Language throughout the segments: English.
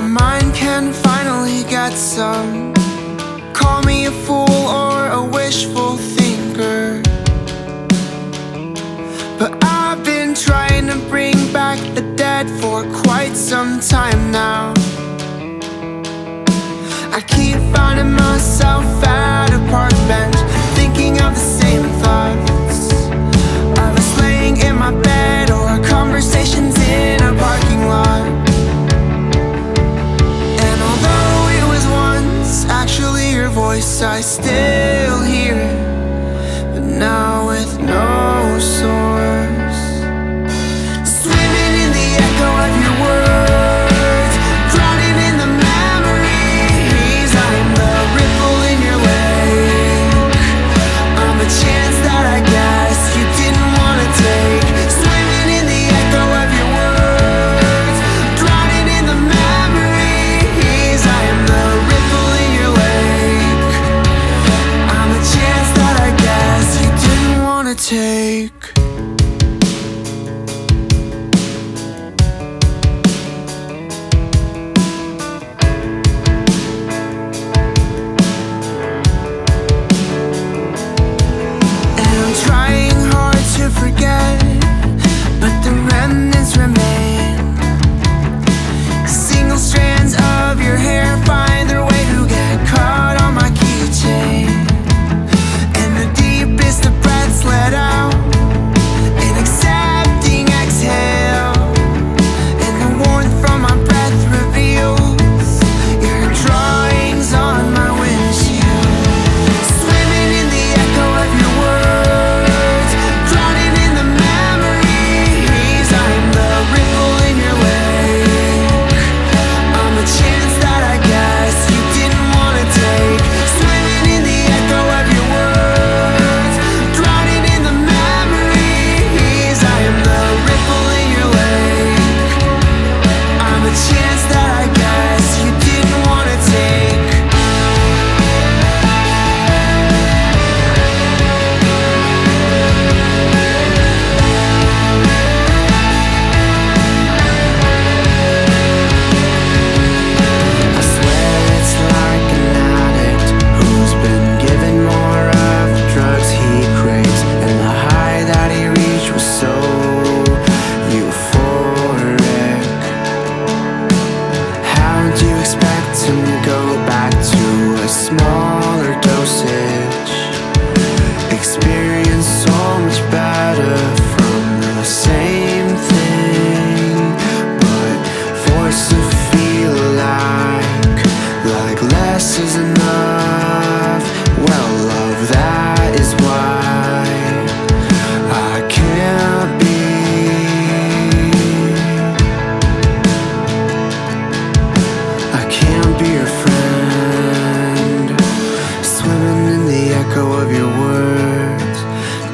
my mind can finally get some. Call me a fool or a wishful thinker. for quite some time now. I keep finding myself at a park bench Thinking of the same thoughts. Of us laying in my bed Or our conversations in a parking lot. And although it was once actually your voice I still hear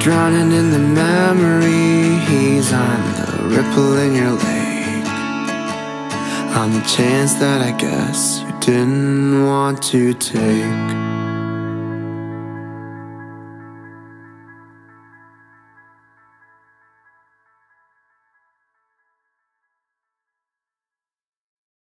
Drowning in the memory He's on the ripple in your lake. On the chance that I guess You didn't want to take.